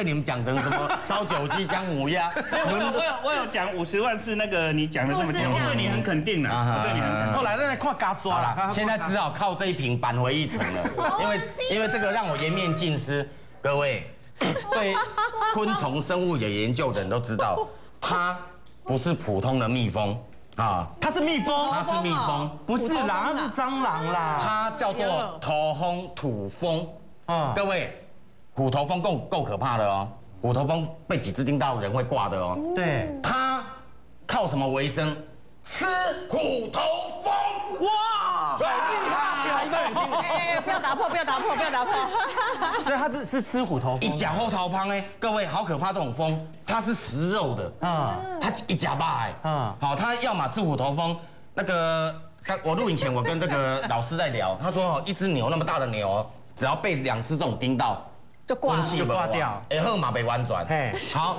被你们讲成什么烧酒鸡、姜母鸭。我有我有我有讲五十万是那个你讲的这么简单，我对你很肯定的，我对你很肯定。后来那看嘎抓好了了，，现在只好靠这一瓶扳回一城了，因为因为这个让我颜面尽失。各位对昆虫生物有研究的人都知道，它不是普通的蜜蜂啊，它是蜜蜂，它是蜜蜂，不是啦，它是蟑螂啦。它叫做头蜂土蜂。嗯，各位，虎头蜂够够可怕的哦，虎头蜂被几只叮到人会挂的哦。对，它靠什么为生？吃虎头蜂。哇，厉害！一般人听哎，不要打破，不要打破，不要打破。所以它是是吃虎头蜂。一夹后头胖哎，各位好可怕！这种蜂它是食肉的，啊，它一夹吧哎，嗯好，它要么吃虎头蜂，那个刚我录影前我跟这个老师在聊，他说哦，一只牛那么大的牛哦，只要被两只这种叮到，就挂了。就挂掉。哎，后马被弯转，好，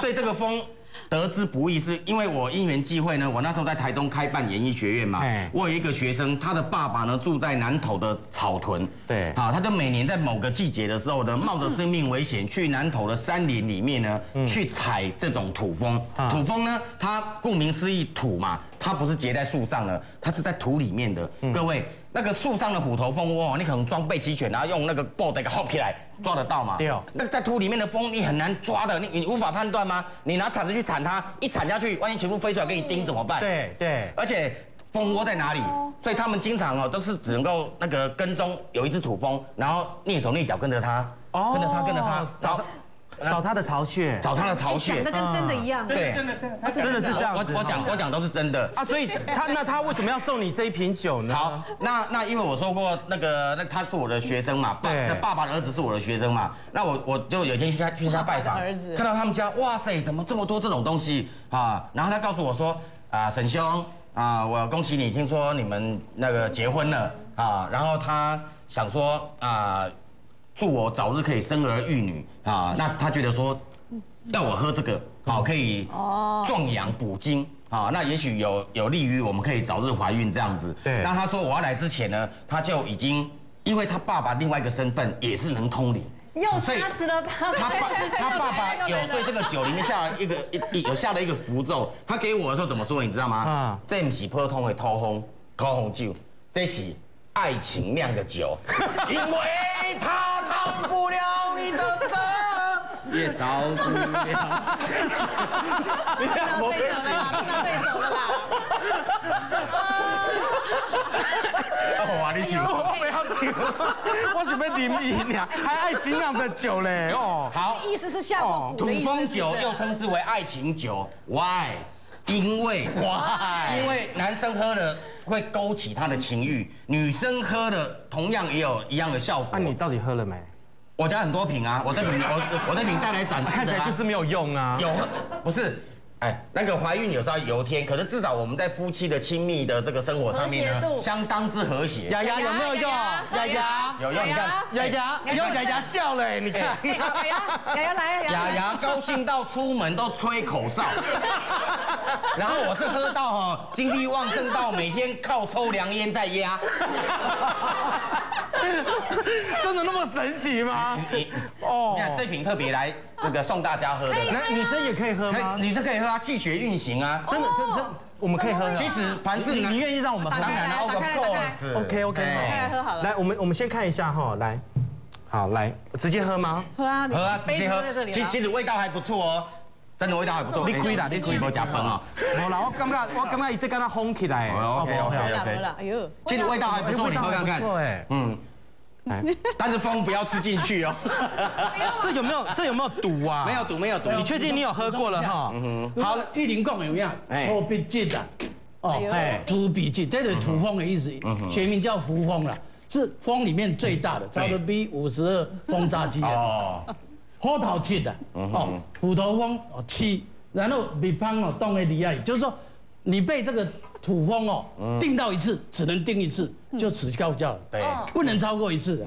所以这个蜂。得之不易，是因为我因缘际会呢，我那时候在台中开办演艺学院嘛，我有一个学生，他的爸爸呢住在南投的草屯，对。好，他就每年在某个季节的时候呢，冒着生命危险去南投的山林里面呢，去采这种土蜂。啊。土蜂呢，它顾名思义土嘛，它不是结在树上的，它是在土里面的。各位，那个树上的虎头蜂窝，你可能装备齐全，然后用那个布袋给薅起来，抓得到吗？对哦那在土里面的蜂，你很难抓的，你你无法判断吗？你拿铲子去铲它，一铲下去，万一全部飞出来给你叮怎么办？对对，而且蜂窝在哪里？所以他们经常哦都是只能够那个跟踪有一只土蜂，然后蹑手蹑脚跟着它，哦跟着它跟着它找找找他的巢穴找他的巢穴讲的。跟真的一样。对真的真的，他真的是这样子。我我讲我讲都是真的。啊，所以他那他为什么要送你这一瓶酒呢？好，那那因为我说过那个那他是我的学生嘛，爸对那爸爸的儿子是我的学生嘛，那我我就有一天去他去他拜访看到他们家，哇塞，怎么这么多这种东西啊？然后他告诉我说，啊，沈兄啊，我恭喜你，听说你们那个结婚了啊，然后他想说啊，祝我早日可以生儿育女。啊，那他觉得说要我喝这个，好可以壮阳补精。啊，那也许有有利于我们可以早日怀孕这样子。对。那他说我要来之前呢，他就已经，因为他爸爸另外一个身份也是能通灵，又所以杀死了爸他爸 他爸爸有对这个酒里面下了一个一有下了一个符咒，他给我的时候怎么说你知道吗？啊？这不是普通的偷红偷红酒，这是爱情酿的酒，因为它烫不了你的舌，也烧不了。你看到对手了啦，听到对手了啦。哇，你喜欢。我不要请，我准备淋饮呀，还爱精酿的酒嘞哦。好，意思是下过土蛊的意思。蜂酒又称之为爱情酒，why？因为 why？因为男生喝了会勾起他的情欲，女生喝了同样也有一样的效果。那你到底喝了没？我家很多瓶啊，我这瓶我我这瓶带来展示的啊看起来就，是没有用啊。有不是？哎，那个怀孕有时候有天，可是至少我们在夫妻的亲密的这个生活上面呢，相当之和谐。雅雅有没有用？雅雅，有用，你看，雅雅，有雅雅笑嘞，你看。哎雅雅，雅雅来，雅雅雅高兴到出门都吹口哨，然后我是喝到哈精力旺盛到每天靠抽凉烟在压。真的那么神奇吗？你哦你看这瓶特别来那个送大家喝的，那女生也可以喝吗？女生可以喝啊，气血运行啊。真的，真真，我们可以喝的。其实凡是你你愿意让我们当然了，of 打开来打开来 course。？OK OK，哎来喝好了来，我们我们先看一下哈，来，好来，直接喝吗？喝啊，喝啊，直接喝其其实味道还不错哦，真的味道还不错。你亏啦哎你亏没加崩哦。好啦，我感觉我感觉一直跟它烘起来。哦，OK，OK，OK 好不好喝了喝了，哎呦，其实味道还不错，你喝看看不。错哎。嗯，来，但是风不要吃进去哦。这有没有这有没有毒啊？没有。毒，没有毒。你确定你有喝过了哈？好，玉林贡有没有？哎土笔记啊，哦，哎，土笔记，这是土蜂的意思，学名叫胡蜂了，是蜂里面最大的，差不多比五十二蜂扎机啊。哦，虎头七的，哦，虎头蜂哦七，然后比胖哦动的厉害，就是说你被这个土蜂哦叮到一次，只能叮一次，就此高叫了，对，不能超过一次。的。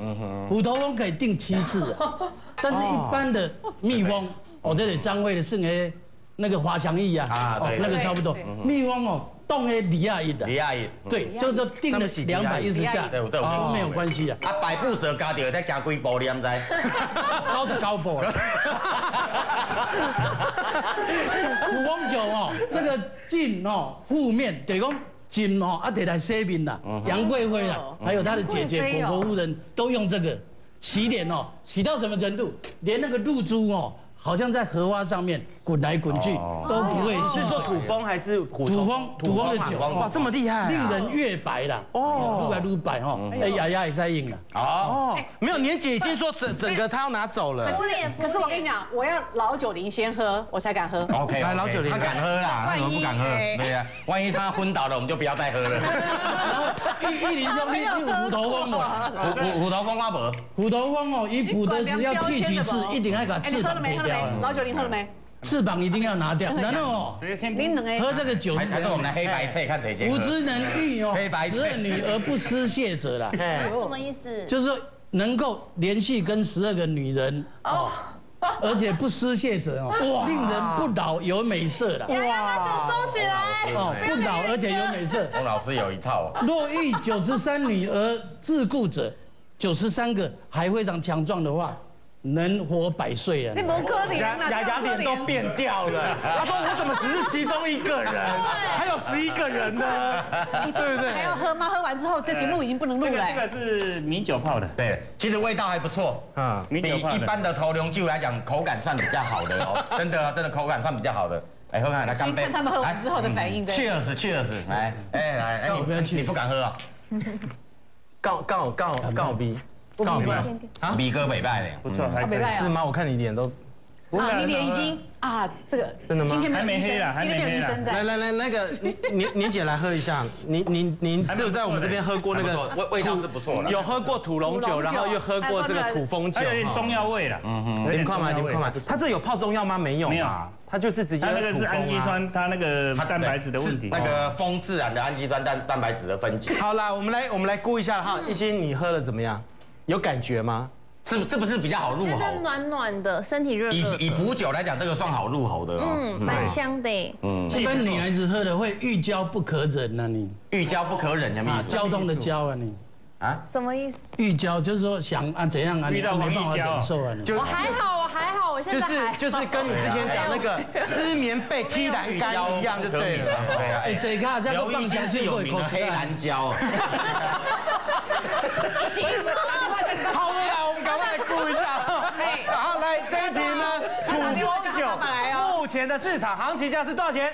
虎头蜂可以叮七次的，但是一般的蜜蜂，哦，这里张惠的是那那个华强翼啊，哦啊对，那个差不多。蜜蜂哦，冻的李亚一的李，阿姨，对，就就定了两百一十下，对，我都有。听过没有关系啊，啊，百步蛇加掉再加几步，你知不知？高是高波。古风酒哦，这个镜哦，负面得讲金哦，啊得来洗面啦，杨贵妃啦，还有她的姐姐杨贵妃哦果果夫人都用这个洗脸哦，洗到什么程度？连那个露珠哦，好像在荷花上面滚来滚去都不会是说土风还是土土风土风的酒哇，这么厉害啊！令人越白啦，哦，越来越白哈，哎呀呀也在硬了。哦，哦，没有，年姐已经说整整个她要拿走了。可是可是我跟你讲，我要老九零先喝，我才敢喝。OK，来老九零他敢喝啦，他万一怎么不敢喝？哎对呀，万一他昏倒了，我们就不要再喝了。玉玉林兄，你你有虎头蜂嘛？虎虎虎头蜂花无？虎头蜂哦，一捕的时要剃几次，一定要把哎，你翅喝了没？喝了没？老啊，酒龄喝了没？翅膀一定要拿掉。然后？喝这个酒还是我们的黑白菜，看谁先喝无。知能育哦黑白，十二女而不失谢者啦，哎，什么意思？就是说能够连续跟十二个女人哦，而且不失谢者哦，令人不老有美色啦，洋洋把酒收起来。哦，不老而且有美色。洪老师有一套，若遇九十三女而自顾者，九十三个还非常强壮的话，能活百岁啊这！不可怜啦，雅雅雅脸都变掉了。他说我怎么只是其中一个人，还有十一个人呢？对不对？还要喝吗？喝完之后，这节目已经不能录了。这个是米酒泡的，对，其实味道还不错，嗯，比米酒泡的。一般的头龙酒来讲，口感算比较好的哦，真的真的口感算比较好的。哎，喝看来干杯，先看他们喝完之后的反应。对，Cheers，Cheers，来，哎来，哎你不要去你你不敢喝啊？告告告告逼，告逼米哥北拜的，不错，还可以。没办法。是吗？我看你脸都啊，你脸已经啊，这个真的吗今天没有医生还没黑啦，今天没有医生来在。来来，那个年年年姐来喝一下。您您您是有在我们这边喝过那个味味道是不错的。有喝过土龙酒，然后又喝过这个土风酒它。有点中药味了，嗯哼，有点你们看嘛，你中药味们看嘛，它这有泡中药吗？没有没有啊，它就是直接它那个是氨基。酸，它那个它蛋白质的问题。那个风自然的氨基酸蛋蛋白质的分解，好啦，我们来我们来估一下哈，一心你喝了怎么样？有感觉吗？是是不是比较好入喉？暖暖的，身体热热以以，补酒来讲，这个算好入喉的哦。嗯，蛮香的。嗯，一般女孩子喝的会欲交不可忍啊你欲交不可忍的啊，意思交通的交啊你啊。什么意思？欲交就是说想啊怎样啊你遇到没办法忍受啊你。就我还好，我还好，我现就是在就是跟你之前讲那个失眠被踢栏杆一样就对了。对啊，哎，这卡这样刘医生是有名的黑蓝胶。不行。好了啦，我们赶快来估一下。嘿好，来这一瓶呢，土打电话风叫他爸爸来哦目前的市场行情价是多少钱？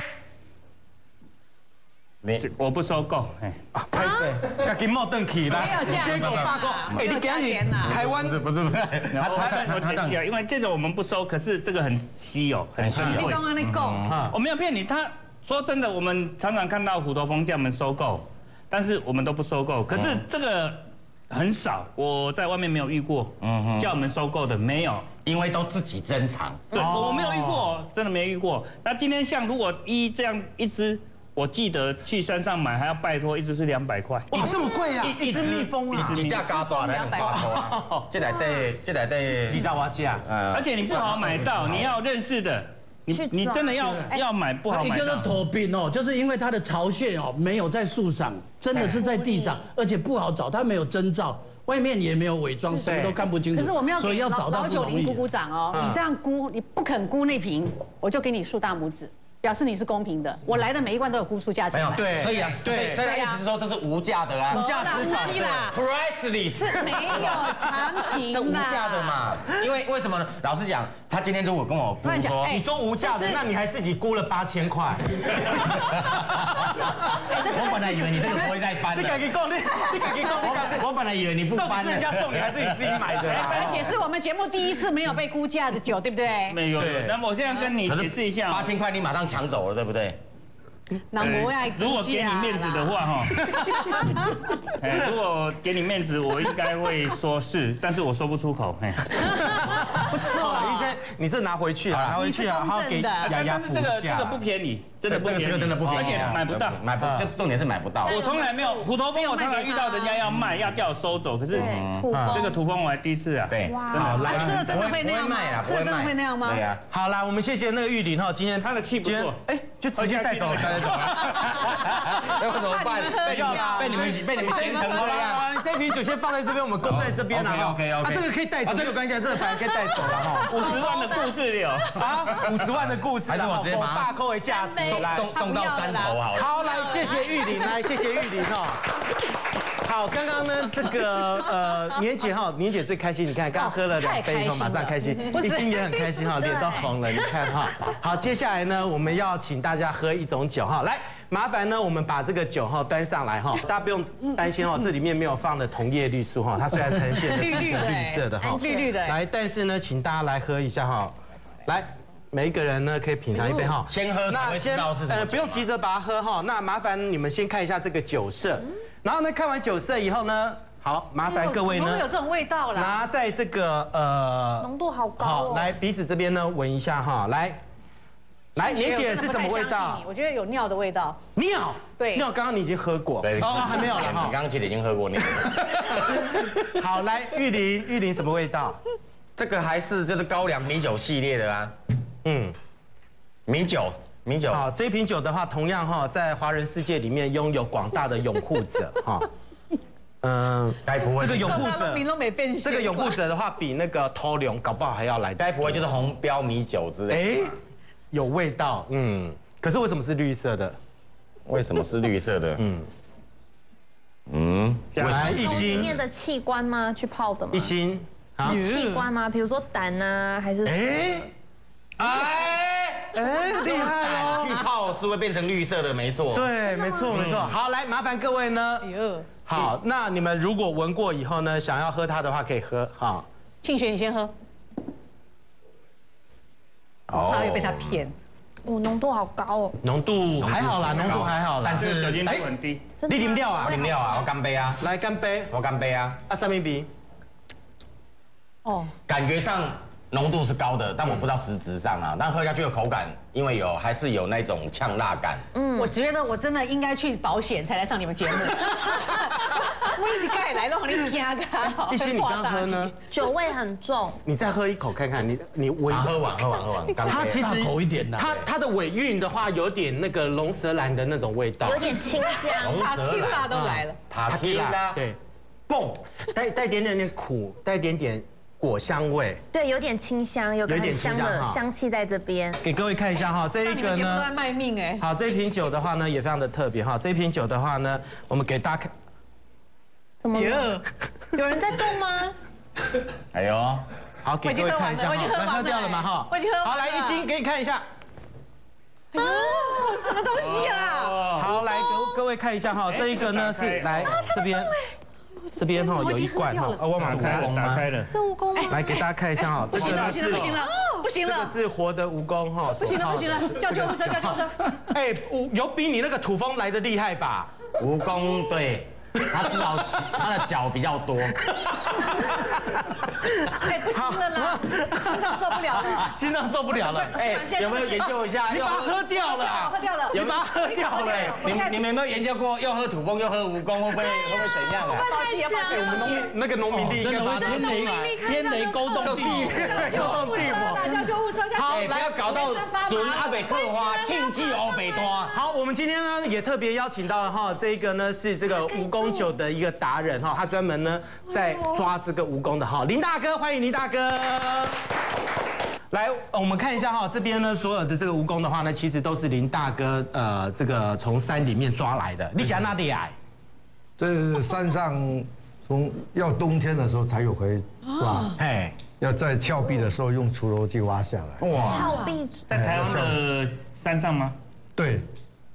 你我不收购，哎，拍谁？赶紧冒邓起来。没有价钱结果罢工。哎，你赶紧台湾不是不是不是，他我他他我他这样解释一下，因为这种我们不收，可是这个很稀有，很稀有你。懂啊？你讲，我没有骗你，他说真的，我们常常看到虎头蜂叫我们收购，但是我们都不收购。可是这个很少，我在外面没有遇过，嗯叫我们收购的没有。因为都自己珍藏。对，我没有遇过，真的没遇过。那今天像如果一这样一只，我记得去山上买还要拜托，一只是两百块。哇，这么贵啊！一一只蜜蜂啊，几架加大的两百块，这台对这台对几，兆瓦价？呃而且你不好买到，你要认识的，你去你真的要要买不好买一个是到。头病哦，就是因为它的巢穴哦没有在树上，真的是在地上，而且不好找，它没有征兆，外面也没有伪装，什么都看不清楚。可是我们要给老所以要找到老九不容易龄鼓鼓掌哦。你这样估，你不肯估那瓶，我就给你竖大拇指，表示你是公平的。我来的每一罐都有估出价没有钱来。对所以啊，对所以意思是说这是无价的啊，无价之宝对啦，priceless。是没有行情的无价的。嘛？因为为什么呢？老实讲，他今天如果跟我估说，你说无价的，那你还自己估了八千块。我本来以为你这个不会再翻的，你赶紧讲，你你赶紧讲，你我我本来以为你不翻人家。送你，还是你自己买的啊？而且是我们节目第一次没有被估价的酒，对不对？没有对，那么我现在跟你解释一下哦。八千块你马上抢走了，对不对？那不要如果给你面子的话，哈，哎，如果给你面子，我应该会说是，但是我说不出口，哎，不错医生，你这拿回去啊，拿回去啊，然后给雅雅但是这个服一下。这个不便宜，真的不便宜，这个真的不便宜啊，而且买不到。买不，就是重点是买不到。我从来没有虎头蜂，我常常遇到人家要卖，要叫我收走，可是这个土蜂我还第一次啊。对，哇好，啊来，吃了真的会那样吗？吃了真的会那样吗？对呀，好啦，我们谢谢那个玉林哈，今天他的气不错哎，就直接带走了。再走了。要怎么办？被你们被你们被你们形成这样。这瓶酒先放在这边，我们供在这边了哈。OK，OK，OK 啊这个可以带走，这个有关系啊，这个反正可以带走了哈。五十万的故事流。啊，五十万的故事啦，还是我直接把扣为价值送。送送到山头好了。好，来，谢谢玉林，来，谢谢玉林哈。好，刚刚呢，这个呃，年姐哈，年姐最开心，你看刚刚喝了两杯以后，马上开心，一心也很开心哈，脸都红了，你看哈。好，接下来呢，我们要请大家喝一种酒哈，来，麻烦呢，我们把这个酒哈端上来哈，大家不用担心哦，这里面没有放的同叶绿素哈，它虽然呈现的是绿绿的绿色的哈，绿绿的来，但是呢，请大家来喝一下哈，来。每一个人呢可以品尝一杯哈，先喝才那先呃不用急着把它喝哈，那麻烦你们先看一下这个酒色，然后呢看完酒色以后呢，好麻烦各位呢有这种味道啦？拿在这个呃浓度好高好哦。来鼻子这边呢闻一下哈，来来年姐是什么味道？我觉得有尿的味道。尿？对。尿刚刚你已经喝过。对。哦还没有了你哈。刚，刚其实已经喝过尿。好来玉林玉林什么味道？这个还是就是高粱米酒系列的啊，嗯。米酒米酒。好，这一瓶酒的话，同样哈，在华人世界里面拥有广大的拥护者 哈。嗯，该不会这个拥护者，这个拥护者的话，比那个头龙搞不好还要来的。该不会就是红标米酒之类？哎，有味道，嗯。可是为什么是绿色的？为什么是绿色的？嗯嗯，来一心里心面的器官吗？去泡的吗？一心，好，是器官吗？比如说胆啊，还是哎哎，哎，厉害哦。去泡是会变成绿色的，没错。对，没错没错。好，来麻烦各位呢。好，那你们如果闻过以后呢，想要喝它的话，可以喝哈。庆雪你先喝，哦他又被他骗。哦，浓度好高哦。浓度还好啦，浓度还好啦。但是酒精度哎很低。真的你饮掉啊吗饮料啊，我干杯啊！来干杯。我干杯啊！啊，上面比。哦，感觉上浓度是高的，但我不知道实质上啊。但喝下去的口感，因为有还是有那种呛辣感。嗯我觉得我真的应该去保险才来上你们节目。我一直盖来让你听个。一心，你刚 喝呢？？酒味很重，你再喝一口看看，你你闻一下。喝完喝完喝完，它其实大口一点的它它的尾韵的话，有点那个龙舌兰的那种味道有。点清香。塔龙舌兰都来了。塔提拉，对，蹦，带带点点点苦，带点点果香味。对，有点清香，有点香的香气在这边。给各位看一下哈，这一个上你们节目都在呢，卖命哎。好，这一瓶酒的话呢也非常的特别哈。这一瓶酒的话呢，我们给大家看，怎么了？有人在动吗？哎呦，好，给各位看一下，我已经喝完了来喝掉了嘛哈，我已经喝完了好，来一心给你看一下，哦，什么东西啊？哦，好，来各各位看一下哈，这一个呢是来这边，这边哈有一罐哈，哦，我马上打开了，打开了。是蜈蚣吗？来给大家看一下哈，这 不行了，不行了，不行了，不行了，是活的蜈蚣哈，不行了，不行了，叫救护车，叫救护车。哎，有有比你那个土蜂来的厉害吧？蜈蚣对，它至少它的脚比较多。哎，不行了啦，心脏受不了了。心脏受不了了，哎，有没有研究一下？你把它喝掉了啊，喝掉了，你把它喝掉了。你们你们有没有研究过，又喝土风又喝蜈蚣，会不会会不会怎样啊？抱歉，抱歉，抱歉。那个农民第一真的个把它会天雷天雷勾动地火。救护车啦，叫救护车，叫哎，不要搞到准阿北克花，庆忌欧北多。好，我们今天呢也特别邀请到了哈，这个呢是这个蜈蚣酒的一个达人哈，他专门呢在抓这个蜈蚣的哈，林大哥，欢迎林大哥。来，我们看一下哈，这边呢所有的这个蜈蚣的话呢，其实都是林大哥呃这个从山里面抓来的。你想哪里来？这山上从要冬天的时候才有回抓，嘿，要在峭壁的时候用锄头去挖下来。哇，峭壁在台湾的山上吗？对，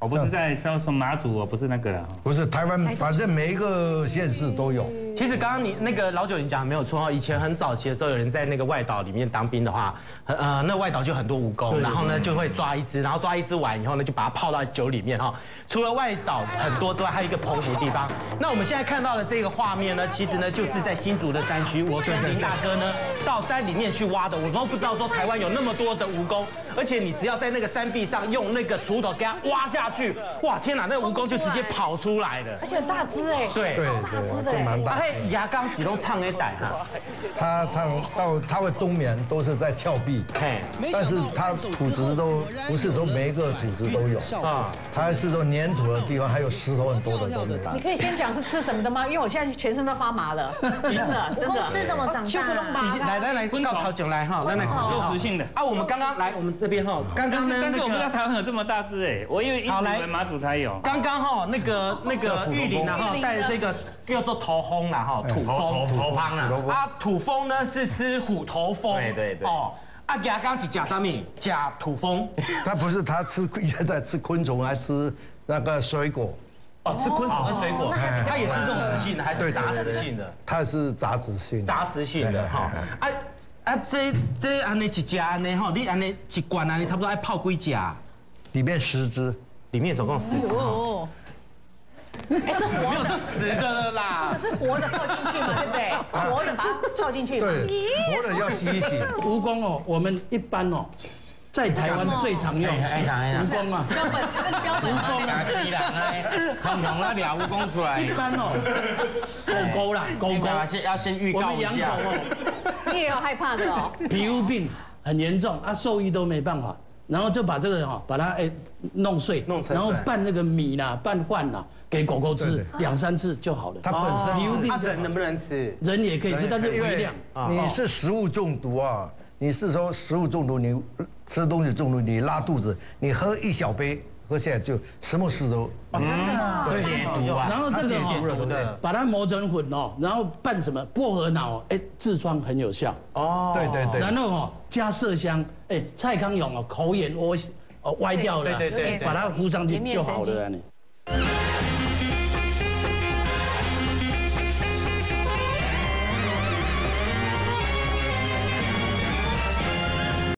我不是在说说马祖，我不是那个了。不是台湾，反正每一个县市都有。其实刚刚你那个老九你讲的没有错哦，以前很早期的时候，有人在那个外岛里面当兵的话，呃，那外岛就很多蜈蚣，然后呢就会抓一只，然后抓一只完以后呢，就把它泡到酒里面哈。除了外岛很多之外，还有一个澎湖地方。那我们现在看到的这个画面呢，其实呢就是在新竹的山区，我跟林大哥呢到山里面去挖的，我都不知道说台湾有那么多的蜈蚣，而且你只要在那个山壁上用那个锄头给它挖下去，哇，天哪，那蜈蚣就直接跑出来了。而且很大只哎。对对对，这蛮大。啊，迄牙缸洗都唱的带哈，他唱到他会冬眠都是在峭壁，嘿，但是它土质都不是说每一个土质都有啊，它是说粘土的地方还有石头很多的都没有。你可以先讲是吃什么的吗？因为我现在全身都发麻了，真的真的。吃什么长修个龙大？巴来来来，到陶炯来哈，来来有食性的。啊，我们刚刚来我们这边哈，刚刚呢，但是我不知道台湾有这么大只哎，我以为一直马祖才有。刚刚哈那个那个玉林然后带这个叫做头风啦哈，土风头汤啊，啊土风呢是吃虎头蜂，对对对，哦，啊牙刚是假啥物？假土蜂，他不是他吃也在吃昆虫，还吃那个水果。哦，吃昆虫跟水果，它也是这种食性的，还是杂食性的？它是杂食性，杂食性的哈。啊啊，这这安尼一只安尼哈，你安尼一罐安尼差不多要泡几只？里面十只，里面总共十只。哦。哎，是活没有是死的了啦。不是活的泡进去嘛，对不对？活的把它泡进去。对，活的要洗一洗。蜈蚣哦，我们一般哦。在台湾最常用，蜈蚣啊，标本，标本，蜈蚣啊，西人啊，通常那俩蜈蚣出来，一般哦，狗狗啦，狗狗先要先预告一下，你也有害怕的哦，皮肤病很严重，啊，兽医都没办法，然后就把这个哈，把它哎弄碎，弄成，然后拌那个米啦，拌饭啦，给狗狗吃，两三次就好了。它本身皮肤病，人能不能吃？人也可以吃，但是微量。你是食物中毒啊。你是说食物中毒，你吃东西中毒，你拉肚子，你喝一小杯，喝下来就什么事都真的解毒啊。然后这个哦，把它磨成粉哦，然后拌什么薄荷脑，哎，痔疮很有效哦。对对对。然后哦，加麝香，哎，蔡康永哦，口眼窝哦歪掉了，对对对，把它敷上去就好了。